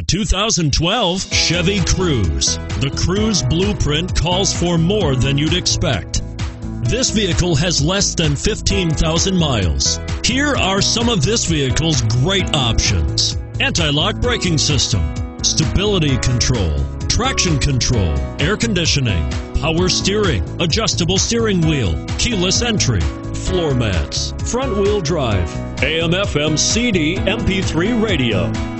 The 2012 Chevy Cruze. The Cruze blueprint calls for more than you'd expect. This vehicle has less than 15,000 miles. Here are some of this vehicle's great options. Anti-lock braking system, stability control, traction control, air conditioning, power steering, adjustable steering wheel, keyless entry, floor mats, front wheel drive, AM FM CD MP3 radio.